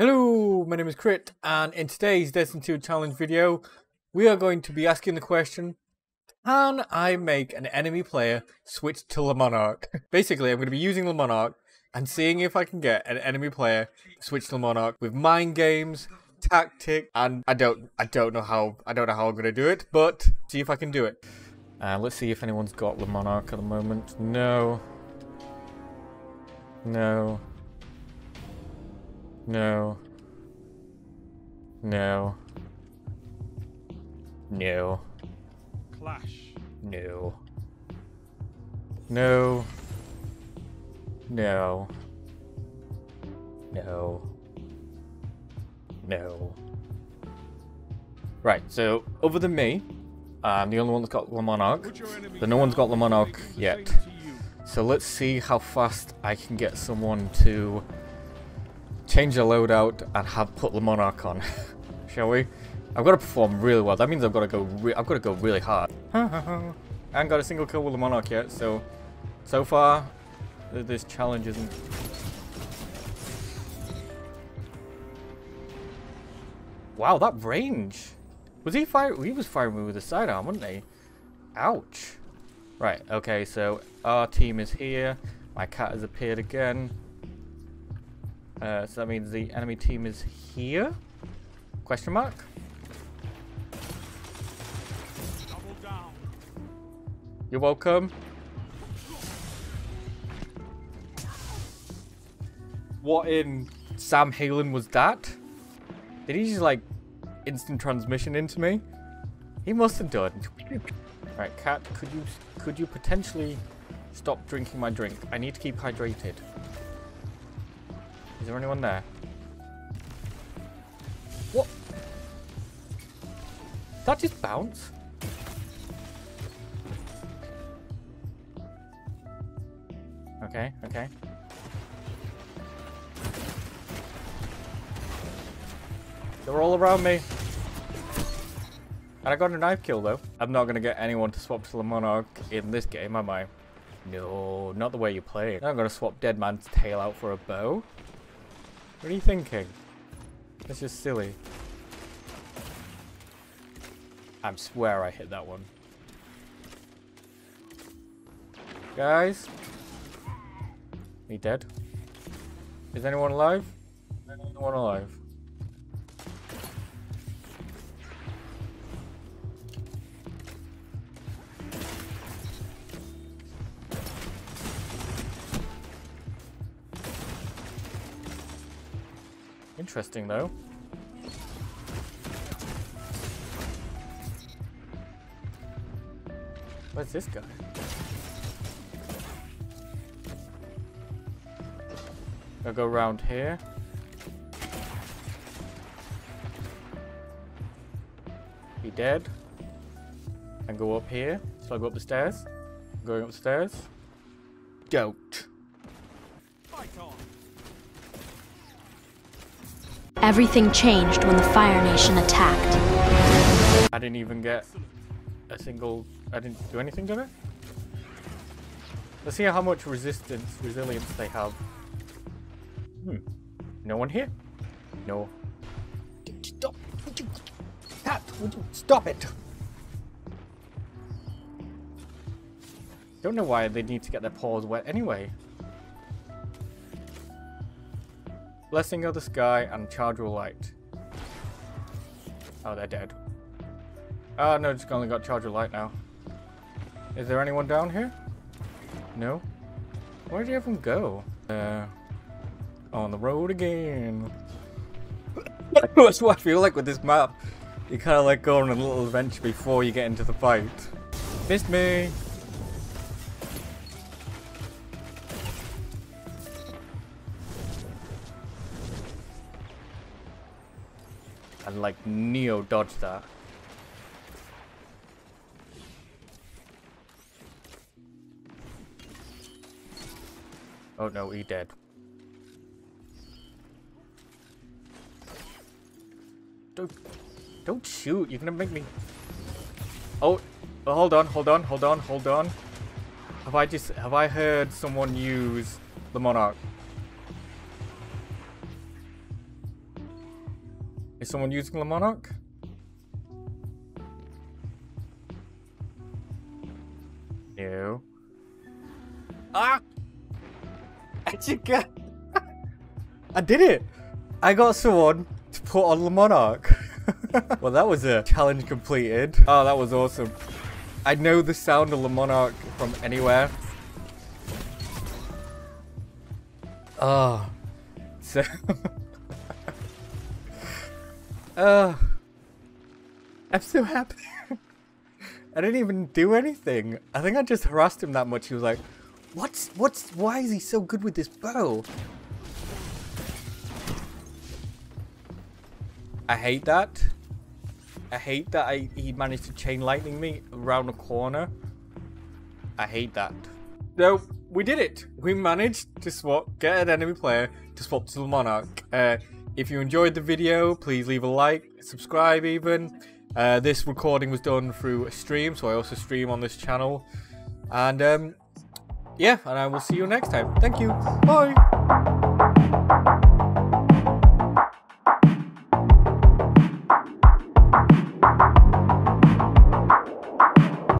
Hello, my name is Krit, and in today's Destiny 2 challenge video, we are going to be asking the question, can I make an enemy player switch to the Monarch? Basically, I'm going to be using the Monarch and seeing if I can get an enemy player switch to the Monarch with mind games, tactic, and I don't, I don't know how, I don't know how I'm going to do it, but see if I can do it. Uh, let's see if anyone's got the Monarch at the moment. No. No. No. No. No. Clash. No. No. No. No. No. Right, so other than me, I'm um, the only one that's got the Monarch. But no one's got the Monarch yet. same to you? So let's see how fast I can get someone to change the loadout and have put the Monarch on. Shall we? I've got to perform really well. That means I've got to go. I've got to go really hard. I haven't got a single kill with the Monarch yet, so so far th- this challenge isn't. Wow, that range. Was he fire? He was firing me with a sidearm, wasn't he? Ouch. Right, okay, so our team is here. My cat has appeared again. Uh, so that means the enemy team is here? Question mark? Down. You're welcome. What in Sam Halen was that? Did he just like instant transmission into me? He must have done. Right, cat, could you could you potentially stop drinking my drink? I need to keep hydrated. Is there anyone there? What? That just bounce? Okay, okay. They're all around me. And I got a knife kill though. I'm not gonna get anyone to swap to the Monarch in this game, am I? No, not the way you play it. I'm gonna swap Dead Man's Tale out for a bow. What are you thinking? That's just silly. I swear I hit that one. Guys? He dead? Is anyone alive? Is Anyone alive? Interesting though. Where's this guy? I'll go around here. He dead. And go up here. So I go up the stairs. Going upstairs. Don't. Fight on. Everything changed when the Fire Nation attacked. I didn't even get a single. I didn't do anything to it. Let's see how much resistance, resilience they have. Hmm. No one here? No. Stop! Would Cat, would you stop it? Don't know why they need to get their paws wet anyway. Blessing of the Sky and Charger Light. Oh, they're dead. Oh, no, just only got Charger Light now. Is there anyone down here? No? Where did everyone go? Uh, on the road again. That's what I feel like with this map. You kind of like go on a little adventure before you get into the fight. Missed me! And like Neo dodged that. Oh no, he dead. Don't, don't shoot. You're gonna make me. Oh, oh, hold on, hold on, hold on, hold on. Have I just have I heard someone use the monarch? Is someone using the Monarch? No. Ah! I did get. I did it! I got someone to put on the Monarch. well, that was a challenge completed. Oh, that was awesome. I know the sound of the Monarch from anywhere. Oh. So. I'm so happy. I didn't even do anything. I think I just harassed him that much. He was like, What's, what's, why is he so good with this bow? I hate that. I hate that I, he managed to chain lightning me around the corner. I hate that. No, we did it. We managed to swap, get an enemy player to swap to the Monarch. Uh, if you enjoyed the video, please leave a like, subscribe even. Uh, this recording was done through a stream, so I also stream on this channel. And um, yeah, and I will see you next time. Thank you. Bye.